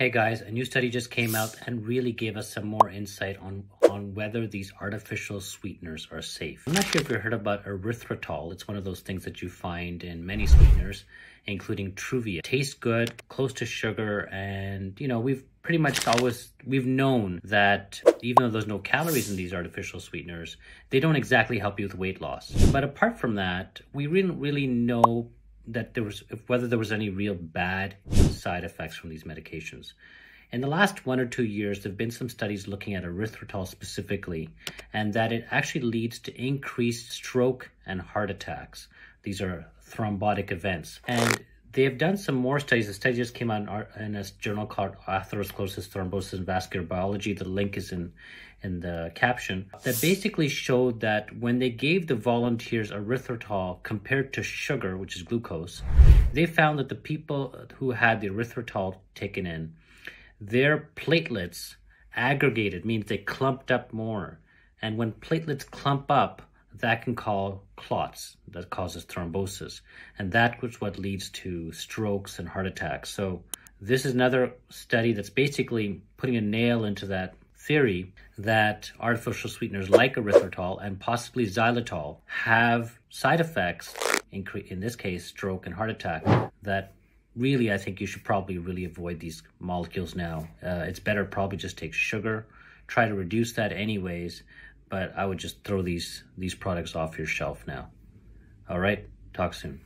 Hey guys, a new study just came out and really gave us some more insight on, on whether these artificial sweeteners are safe. I'm not sure if you heard about erythritol. It's one of those things that you find in many sweeteners, including Truvia. Tastes good, close to sugar, and you know, we've pretty much always, we've known that even though there's no calories in these artificial sweeteners, they don't exactly help you with weight loss. But apart from that, we didn't really know that there was whether there was any real bad side effects from these medications. In the last one or two years, there have been some studies looking at erythritol specifically, and that it actually leads to increased stroke and heart attacks. These are thrombotic events. And they have done some more studies. The study just came out in a journal called Atherosclerosis, Thrombosis, and Vascular Biology. The link is in, in the caption. That basically showed that when they gave the volunteers erythritol compared to sugar, which is glucose, they found that the people who had the erythritol taken in, their platelets aggregated, means they clumped up more. And when platelets clump up, that can cause clots that causes thrombosis. And that was what leads to strokes and heart attacks. So this is another study that's basically putting a nail into that theory that artificial sweeteners like erythritol and possibly xylitol have side effects in, in this case stroke and heart attack that really i think you should probably really avoid these molecules now. Uh, it's better probably just take sugar try to reduce that anyways but I would just throw these these products off your shelf now. All right, talk soon.